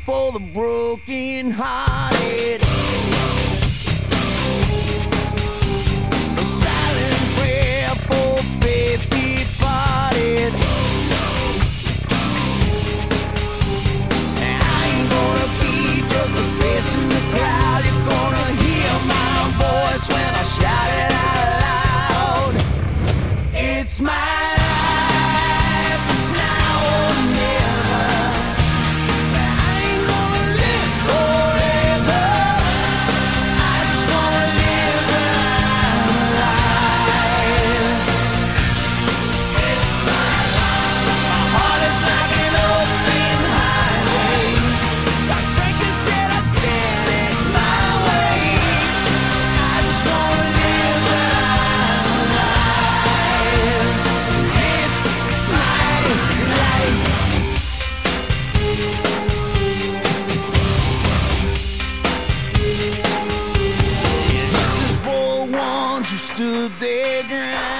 for the broken hearted. A silent prayer for faith departed. I ain't gonna be just a face in the crowd. You're gonna hear my voice when I shout it out loud. It's my you stood their ground.